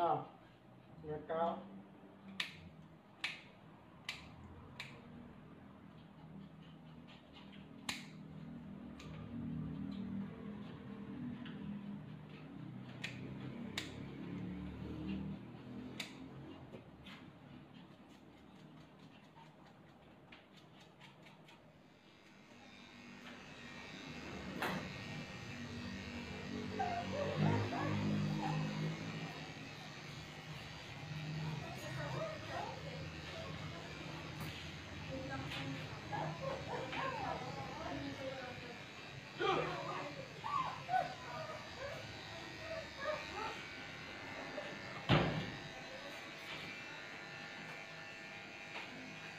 啊，牙膏